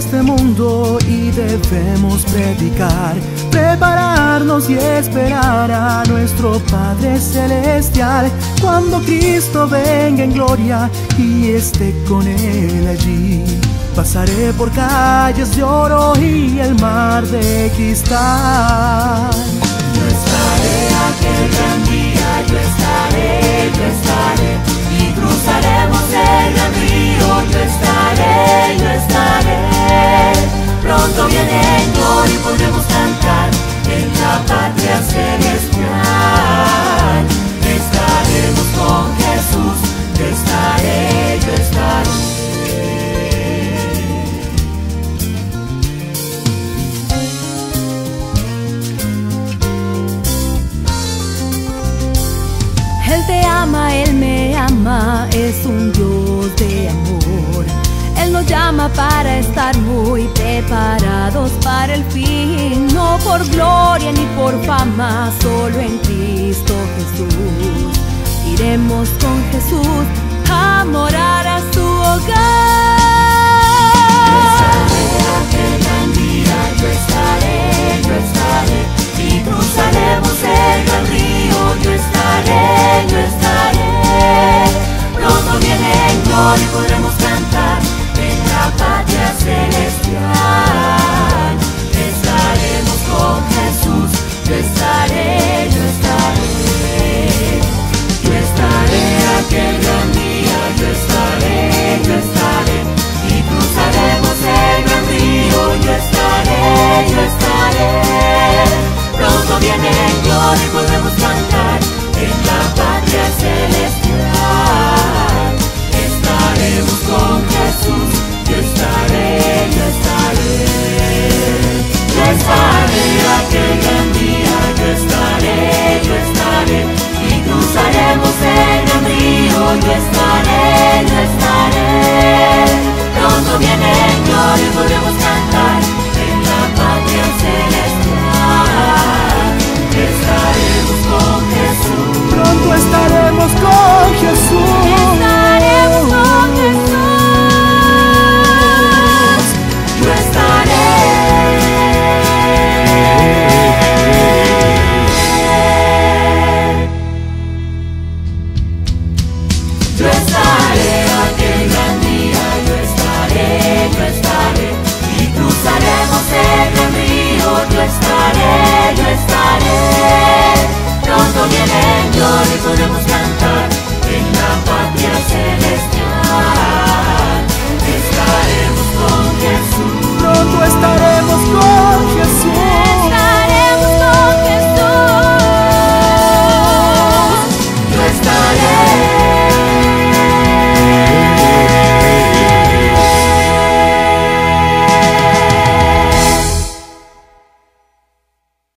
este mundo y debemos predicar, prepararnos y esperar a nuestro Padre Celestial cuando Cristo venga en gloria y esté con Él allí. Pasaré por calles de oro y el mar de cristal. Te ama, Él me ama, es un Dios de amor. Él nos llama para estar muy preparados para el fin, no por gloria ni por fama, solo en Cristo Jesús. Iremos con Jesús a morar. party for yo estaré, yo estaré. Pronto viene, yo recorremos